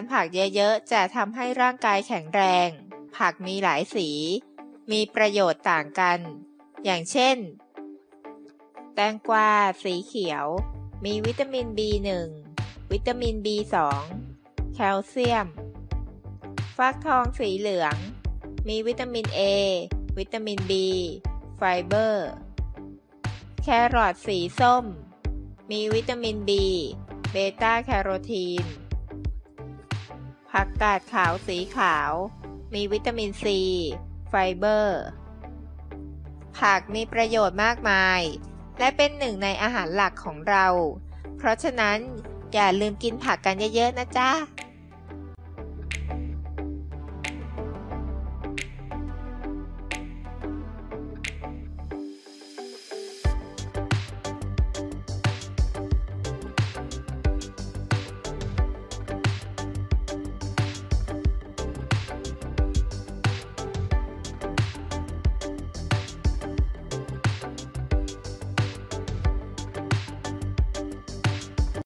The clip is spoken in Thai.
านผักเยอะๆ จะทำให้ร่างกายแข็งแรง ผักมีหลายสี มีประโยชน์ต่างกัน อย่างเช่น แตงกวาสีเขียว มีวิตามิน B1 วิตามิน B2 แคลเซียม ฟักทองสีเหลือง มีวิตามิน A วิตามิน B ไฟเบอร์ แครอทสีส้ม มีวิตามิน B เบต้าแคโรทีน ผักกาดขาวสีขาว มีวิตามินซี ไฟเบอร์ ผักมีประโยชน์มากมาย และเป็นหนึ่งในอาหารหลักของเรา เพราะฉะนั้นอย่าลืมกินผักกันเยอะๆนะจ๊ะ